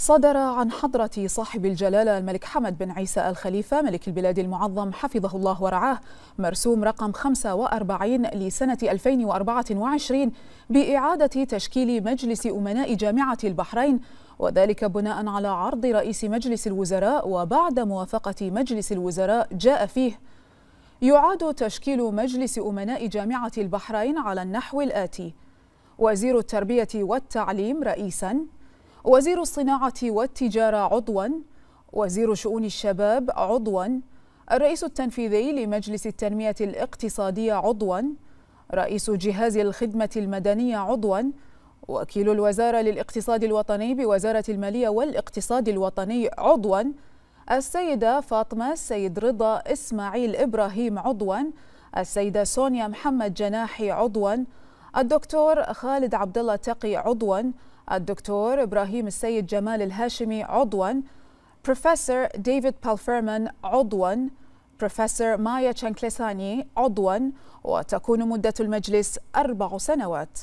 صدر عن حضرة صاحب الجلالة الملك حمد بن عيسى الخليفة ملك البلاد المعظم حفظه الله ورعاه. مرسوم رقم 45 لسنة 2024 بإعادة تشكيل مجلس أمناء جامعة البحرين وذلك بناء على عرض رئيس مجلس الوزراء وبعد موافقة مجلس الوزراء جاء فيه. يعاد تشكيل مجلس أمناء جامعة البحرين على النحو الآتي. وزير التربية والتعليم رئيساً وزير الصناعة والتجارة عضوا وزير شؤون الشباب عضوا الرئيس التنفيذي لمجلس التنمية الاقتصادية عضوا رئيس جهاز الخدمة المدنية عضوا وكيل الوزارة للاقتصاد الوطني بوزارة المالية والاقتصاد الوطني عضوا السيدة فاطمة السيد رضا إسماعيل إبراهيم عضوا السيدة سونيا محمد جناحي عضوا الدكتور خالد عبد الله تقي عضوا الدكتور إبراهيم السيد جمال الهاشمي عضوا بروفيسور ديفيد بالفيرمان عضوا بروفيسور مايا تشانكليساني عضوا وتكون مدة المجلس أربع سنوات.